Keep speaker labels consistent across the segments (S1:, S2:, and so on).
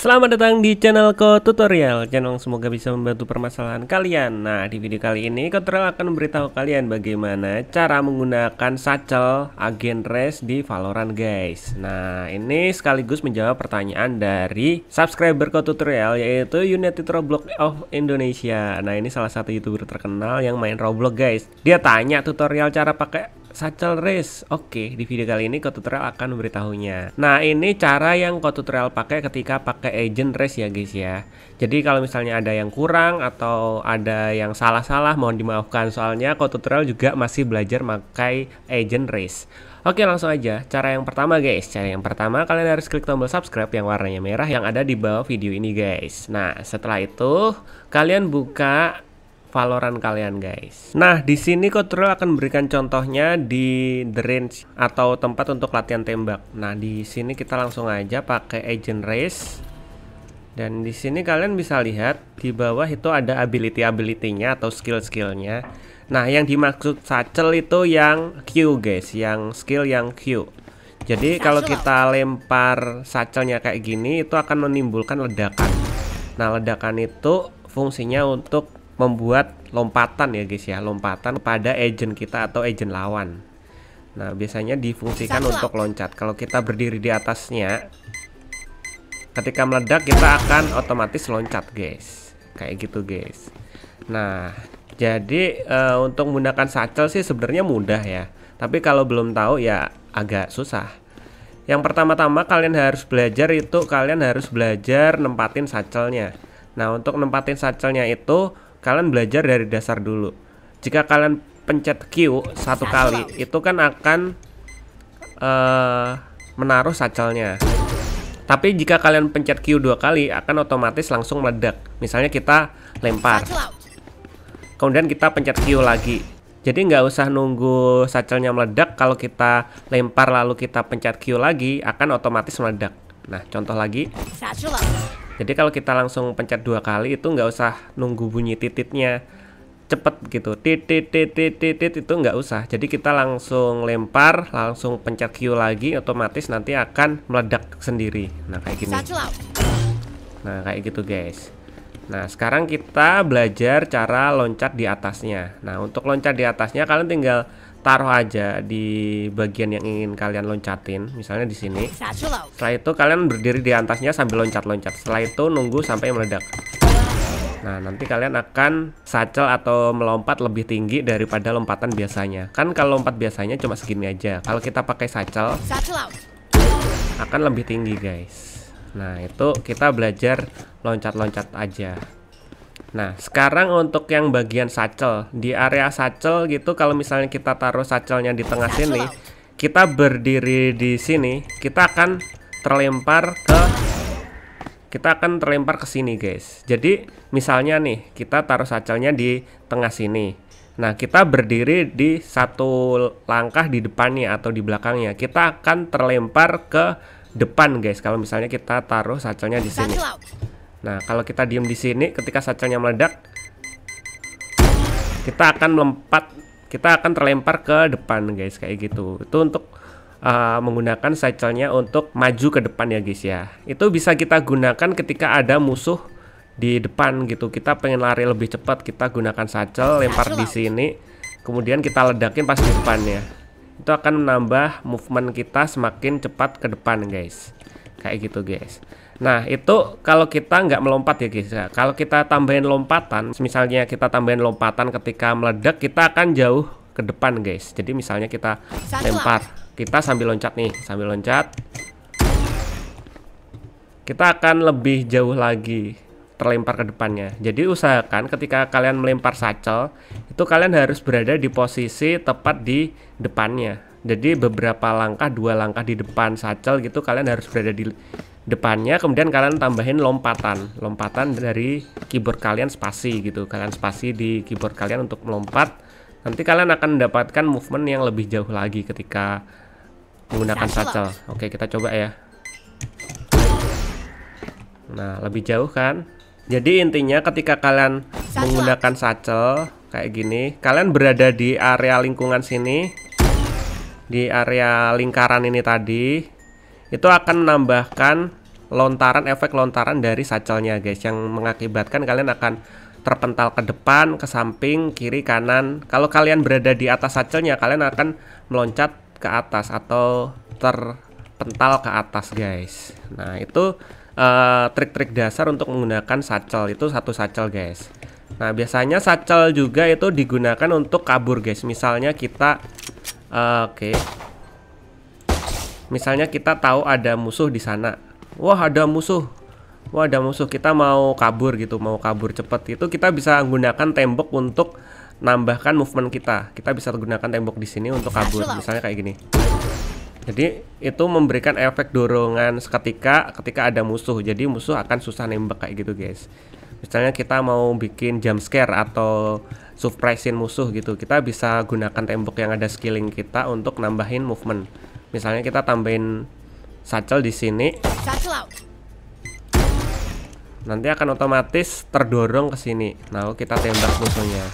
S1: Selamat datang di channel Ko Tutorial Channel yang semoga bisa membantu permasalahan kalian. Nah di video kali ini Ko Tutorial akan memberitahu kalian bagaimana cara menggunakan satchel agen race di Valorant guys. Nah ini sekaligus menjawab pertanyaan dari subscriber Ko Tutorial Yaitu United Roblox of Indonesia. Nah ini salah satu youtuber terkenal yang main Roblox guys. Dia tanya tutorial cara pakai Satchel Race. Oke, di video kali ini Tutorial akan memberitahunya. Nah, ini cara yang Tutorial pakai ketika pakai agent race ya guys ya. Jadi kalau misalnya ada yang kurang atau ada yang salah-salah mohon dimaafkan soalnya Tutorial juga masih belajar pakai agent race. Oke langsung aja cara yang pertama guys cara yang pertama kalian harus klik tombol subscribe yang warnanya merah yang ada di bawah video ini guys Nah setelah itu kalian buka Valorant kalian guys. Nah, di sini Control akan memberikan contohnya di the range atau tempat untuk latihan tembak. Nah, di sini kita langsung aja pakai agent race. Dan di sini kalian bisa lihat di bawah itu ada ability-ability-nya atau skill-skillnya. Nah, yang dimaksud satchel itu yang Q guys, yang skill yang Q. Jadi kalau kita lempar satchelnya kayak gini itu akan menimbulkan ledakan. Nah, ledakan itu fungsinya untuk membuat lompatan ya guys ya. Lompatan pada agent kita atau agent lawan. Nah biasanya difungsikan untuk loncat. Kalau kita berdiri di atasnya ketika meledak kita akan otomatis loncat guys. Kayak gitu guys. Nah jadi uh, untuk menggunakan satchel sih sebenarnya mudah ya. Tapi kalau belum tahu ya agak susah. Yang pertama-tama kalian harus belajar itu kalian harus belajar nempatin satchelnya nah untuk nempatin satchelnya itu kalian belajar dari dasar dulu. Jika kalian pencet Q satu kali, itu kan akan uh, menaruh satchelnya. Tapi jika kalian pencet Q dua kali, akan otomatis langsung meledak. Misalnya kita lempar, kemudian kita pencet Q lagi. Jadi nggak usah nunggu satchelnya meledak. Kalau kita lempar lalu kita pencet Q lagi, akan otomatis meledak. Nah, contoh lagi. Jadi kalau kita langsung pencet dua kali itu nggak usah nunggu bunyi tititnya cepet gitu. Titit titit titit itu nggak usah. Jadi kita langsung lempar langsung pencet Q lagi otomatis nanti akan meledak sendiri. Nah kayak gini. Nah kayak gitu guys. Nah sekarang kita belajar cara loncat di atasnya. Nah untuk loncat di atasnya kalian tinggal taruh aja di bagian yang ingin kalian loncatin misalnya di sini. Setelah itu kalian berdiri di atasnya sambil loncat-loncat. Setelah itu nunggu sampai meledak. Nah nanti kalian akan satchel atau melompat lebih tinggi daripada lompatan biasanya. Kan kalau lompat biasanya cuma segini aja. Kalau kita pakai satchel akan lebih tinggi guys. Nah itu kita belajar loncat-loncat aja Nah, sekarang untuk yang bagian satchel. Di area satchel gitu kalau misalnya kita taruh satchelnya di tengah sini, kita berdiri di sini, kita akan terlempar ke kita akan terlempar ke sini, guys. Jadi, misalnya nih, kita taruh satchelnya di tengah sini. Nah, kita berdiri di satu langkah di depannya atau di belakangnya. Kita akan terlempar ke depan, guys. Kalau misalnya kita taruh satchelnya di sini. Nah, kalau kita diem di sini ketika satchelnya meledak, kita akan melompat, kita akan terlempar ke depan, guys, kayak gitu. Itu untuk uh, menggunakan satchelnya untuk maju ke depan ya, guys ya. Itu bisa kita gunakan ketika ada musuh di depan gitu. Kita pengen lari lebih cepat, kita gunakan satchel, lempar di sini, kemudian kita ledakin pas di depannya. Itu akan menambah movement kita semakin cepat ke depan, guys. Kayak gitu, guys. Nah itu kalau kita nggak melompat ya guys ya. Kalau kita tambahin lompatan, misalnya kita tambahin lompatan ketika meledak, kita akan jauh ke depan guys. Jadi misalnya kita lempar, kita sambil loncat nih, sambil loncat, kita akan lebih jauh lagi terlempar ke depannya. Jadi usahakan ketika kalian melempar satchel, itu kalian harus berada di posisi tepat di depannya. Jadi beberapa langkah, dua langkah di depan satchel gitu kalian harus berada di depannya. Kemudian kalian tambahin lompatan. Lompatan dari keyboard kalian spasi gitu. Kalian spasi di keyboard kalian untuk melompat. Nanti kalian akan mendapatkan movement yang lebih jauh lagi ketika menggunakan satchel oke. Kita coba ya. Nah lebih jauh kan? Jadi intinya ketika kalian menggunakan satchel kayak gini kalian berada di area lingkungan sini di area lingkaran ini tadi itu akan menambahkan lontaran efek lontaran dari satchelnya guys yang mengakibatkan kalian akan terpental ke depan, ke samping, kiri, kanan. Kalau kalian berada di atas satchelnya, kalian akan meloncat ke atas atau terpental ke atas guys. Nah itu eh, trik-trik uh, dasar untuk menggunakan satchel itu satu satchel guys. Nah biasanya satchel juga itu digunakan untuk kabur guys. Misalnya kita, uh, oke, okay. misalnya kita tahu ada musuh di sana. Wah ada musuh. Wah ada musuh. Kita mau kabur gitu mau kabur cepet. Itu kita bisa menggunakan tembok untuk nambahkan movement kita. Kita bisa gunakan tembok di sini untuk kabur misalnya kayak gini. Jadi itu memberikan efek dorongan seketika ketika ada musuh. Jadi musuh akan susah nembak kayak gitu guys. Misalnya kita mau bikin jump scare atau surprisein musuh gitu. Kita bisa gunakan tembok yang ada skilling kita untuk nambahin movement. Misalnya kita tambahin satchel di sini. Nanti akan otomatis terdorong ke sini. Nah kita tembak musuhnya.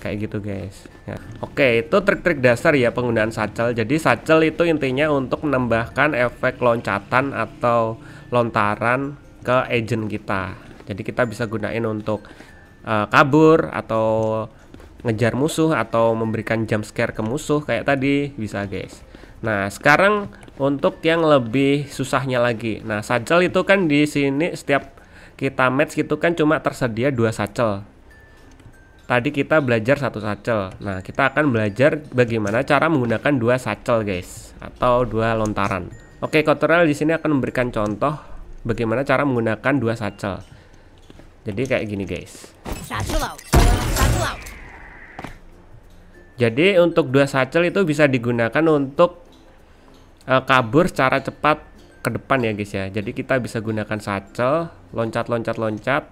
S1: Kayak gitu guys. Ya. oke itu trik-trik dasar ya penggunaan satchel jadi satchel itu intinya untuk menambahkan efek loncatan atau lontaran ke agent kita. Jadi kita bisa gunain untuk uh, kabur atau ngejar musuh atau memberikan jump scare ke musuh kayak tadi bisa guys Nah, sekarang untuk yang lebih susahnya lagi. Nah, satchel itu kan di sini setiap kita match gitu kan cuma tersedia dua satchel. Tadi kita belajar satu satchel. Nah, kita akan belajar bagaimana cara menggunakan dua satchel, guys, atau dua lontaran. Oke, tutorial di sini akan memberikan contoh bagaimana cara menggunakan dua satchel. Jadi kayak gini, guys. Jadi untuk dua satchel itu bisa digunakan untuk uh, kabur secara cepat ke depan ya guys ya. Jadi kita bisa gunakan satchel loncat loncat loncat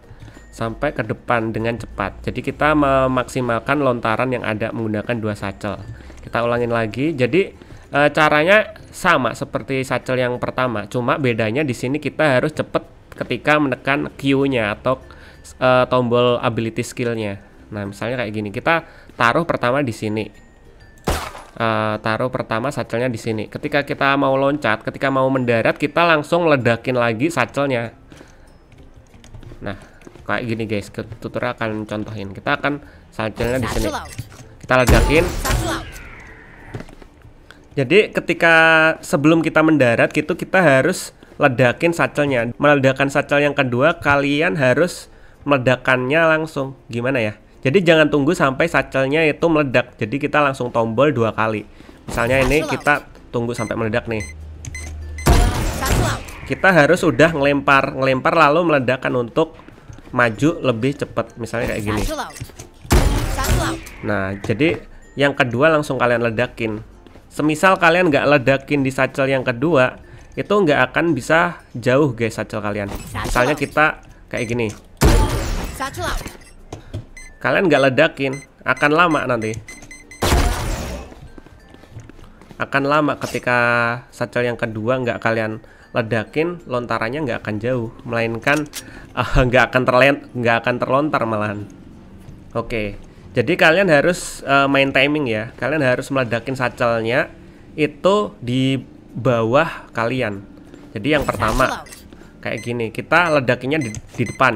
S1: sampai ke depan dengan cepat. Jadi kita memaksimalkan lontaran yang ada menggunakan dua satchel kita ulangin lagi. Jadi e, caranya sama seperti satchel yang pertama. Cuma bedanya di sini kita harus cepat ketika menekan Q-nya atau e, tombol ability skill-nya nah misalnya kayak gini kita taruh pertama di sini uh, taruh pertama satchelnya di sini. Ketika kita mau loncat, ketika mau mendarat, kita langsung ledakin lagi satchelnya. Nah, kayak gini guys, tutorial akan contohin. Kita akan satchelnya di sini. Kita ledakin. Jadi ketika sebelum kita mendarat gitu kita harus ledakin satchelnya. Meledakkan satchel yang kedua, kalian harus meledakannya langsung. Gimana ya? Jadi jangan tunggu sampai satchelnya itu meledak. Jadi kita langsung tombol dua kali. Misalnya ini kita tunggu sampai meledak nih. Kita harus udah ngelempar, ngelempar lalu meledakkan untuk maju lebih cepat. Misalnya kayak gini. Nah, jadi yang kedua langsung kalian ledakin. Semisal kalian nggak ledakin di satchel yang kedua, itu nggak akan bisa jauh guys satchel kalian. Misalnya kita kayak gini kalian nggak ledakin akan lama nanti. Akan lama ketika satchel yang kedua nggak kalian ledakin lontarannya nggak akan jauh. Melainkan uh, nggak akan terlent nggak akan terlontar malahan. Oke jadi kalian harus uh, main timing ya. Kalian harus meledakin satchelnya itu di bawah kalian. Jadi yang pertama kayak gini kita ledakinnya di, di depan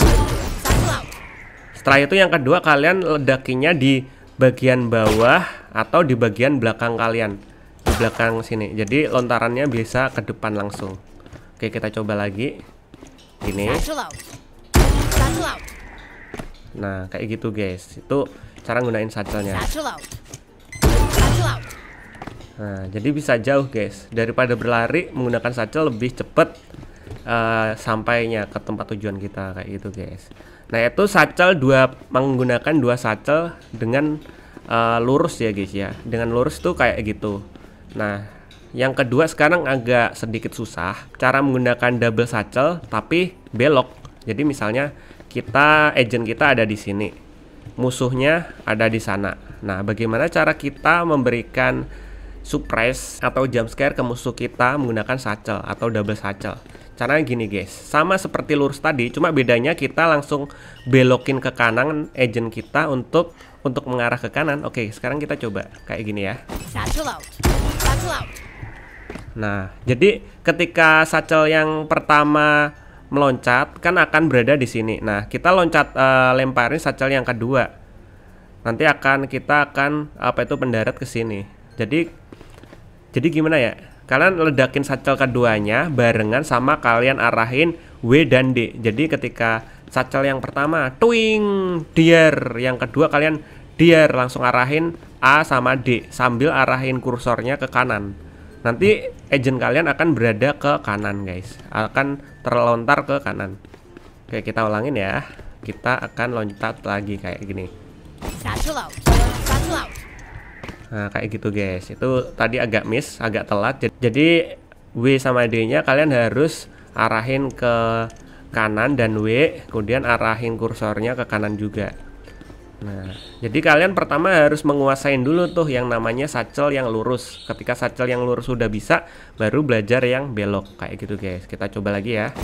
S1: setelah itu yang kedua kalian ledakinya di bagian bawah atau di bagian belakang kalian. Di belakang sini. Jadi lontarannya bisa ke depan langsung. Oke kita coba lagi. Ini. Nah kayak gitu guys. Itu cara gunain satchelnya nah jadi bisa jauh guys. Daripada berlari menggunakan satchel lebih cepet uh, sampainya ke tempat tujuan kita. Kayak gitu guys Nah itu satchel dua menggunakan dua satchel dengan uh, lurus ya guys ya. Dengan lurus tuh kayak gitu. Nah yang kedua sekarang agak sedikit susah. Cara menggunakan double satchel tapi belok. Jadi misalnya kita agent kita ada di sini, musuhnya ada di sana. Nah bagaimana cara kita memberikan surprise atau jump scare ke musuh kita menggunakan satchel atau double satchel? Caranya gini guys, sama seperti lurus tadi, cuma bedanya kita langsung belokin ke kanan agent kita untuk untuk mengarah ke kanan. Oke, sekarang kita coba kayak gini ya. Nah, jadi ketika satchel yang pertama meloncat kan akan berada di sini. Nah, kita loncat uh, lemparin satchel yang kedua. Nanti akan kita akan apa itu pendarat ke sini. Jadi jadi gimana ya? Kalian ledakin satchel keduanya barengan sama kalian arahin W dan D. Jadi ketika satchel yang pertama twing diar, yang kedua kalian diar langsung arahin A sama D sambil arahin kursornya ke kanan. Nanti agent kalian akan berada ke kanan guys. Akan terlontar ke kanan. Oke kita ulangin ya. Kita akan loncat lagi kayak gini nah kayak gitu guys itu tadi agak miss agak telat jadi W sama D nya kalian harus arahin ke kanan dan W kemudian arahin kursornya ke kanan juga Nah, jadi kalian pertama harus menguasain dulu tuh yang namanya satchel yang lurus. Ketika satchel yang lurus sudah bisa, baru belajar yang belok kayak gitu guys. Kita coba lagi ya.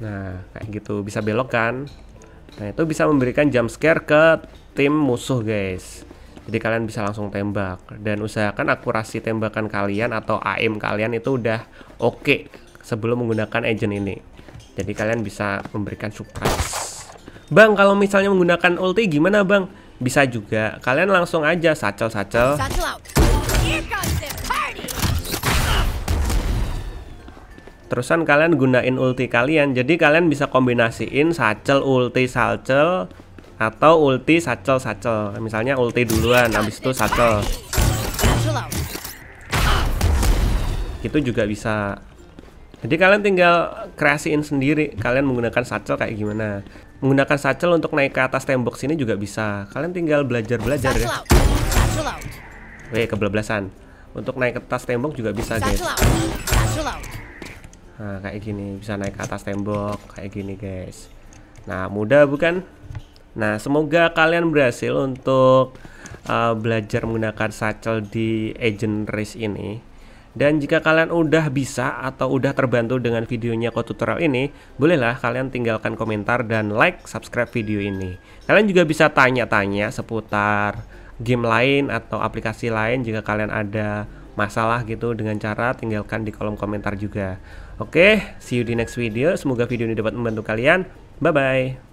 S1: Nah, kayak gitu bisa belok kan? Nah, itu bisa memberikan jump scare ke tim musuh guys. Jadi kalian bisa langsung tembak dan usahakan akurasi tembakan kalian atau aim kalian itu udah oke okay sebelum menggunakan agent ini. Jadi kalian bisa memberikan surprise Bang, kalau misalnya menggunakan ulti gimana bang? Bisa juga, kalian langsung aja sacel-sacel Terusan kalian gunain ulti kalian Jadi kalian bisa kombinasiin sacel, ulti, sacel Atau ulti, sacel, sacel Misalnya ulti duluan, habis itu sacel Itu juga bisa Jadi kalian tinggal kreasiin sendiri Kalian menggunakan sacel kayak gimana menggunakan satchel untuk naik ke atas tembok sini juga bisa. Kalian tinggal belajar-belajar ya. Weh, kebelebelasan. Untuk naik ke atas tembok juga bisa, guys. Nah, kayak gini, bisa naik ke atas tembok kayak gini, guys. Nah, mudah bukan? Nah, semoga kalian berhasil untuk uh, belajar menggunakan satchel di Agent Race ini. Dan jika kalian udah bisa atau udah terbantu dengan videonya kode tutorial ini, bolehlah kalian tinggalkan komentar dan like, subscribe video ini. Kalian juga bisa tanya-tanya seputar game lain atau aplikasi lain jika kalian ada masalah gitu dengan cara tinggalkan di kolom komentar juga. Oke, see you di next video. Semoga video ini dapat membantu kalian. Bye-bye.